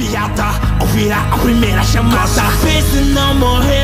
desviada a primeira chamada. Nossa, fez não morrer.